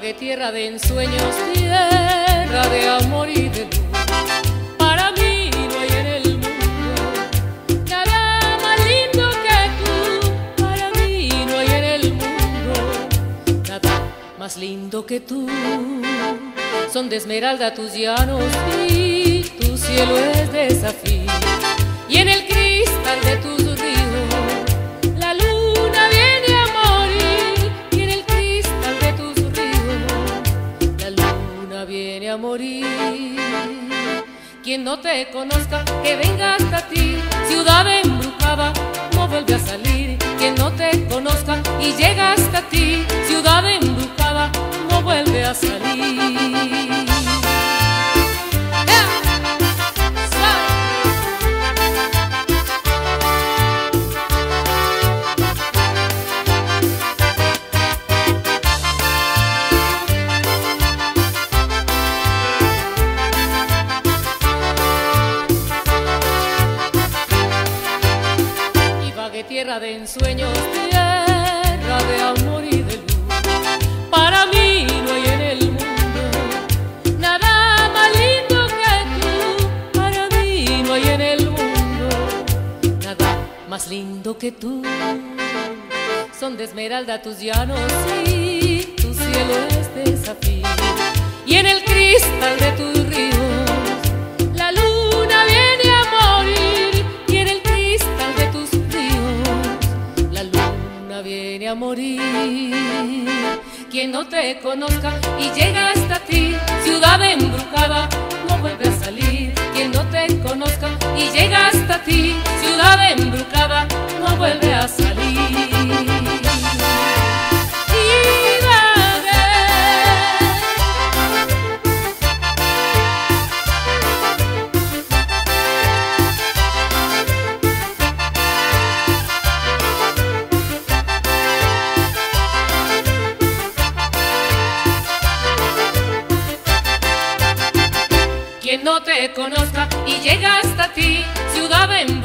vague tierra de ensueños, tierra de amor y de luz. Para mí no hay en el mundo nada más lindo que tú. Para mí no hay en el mundo nada más lindo que tú. Son de esmeralda tus llanos y tu cielo es de zafiro. Y en el viene a morir. Quien no te conozca, que venga hasta ti. Ciudad embrujada, no vuelve a salir. Quien no te conozca y llega hasta ti. Ciudad embrujada, no vuelve a salir. Tierra de ensueños, tierra de amor y de luz. Para mí no hay en el mundo nada más lindo que tú. Para mí no hay en el mundo nada más lindo que tú. Son de esmeralda tus llanos y tu cielo es de. Y en el cristal de tus morir. Quien no te conozca y llega hasta ti, ciudad embrujada, no vuelve a salir. Quien no te conozca y llega hasta ti, no te conozca y llega hasta ti, ciudad en